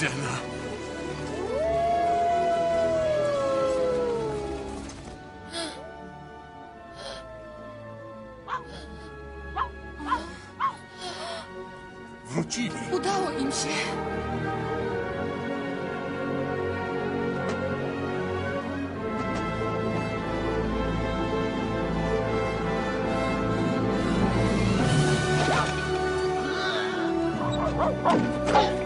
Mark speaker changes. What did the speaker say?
Speaker 1: Jenna. Wrócili.
Speaker 2: Udało im się. Oh, oh, oh.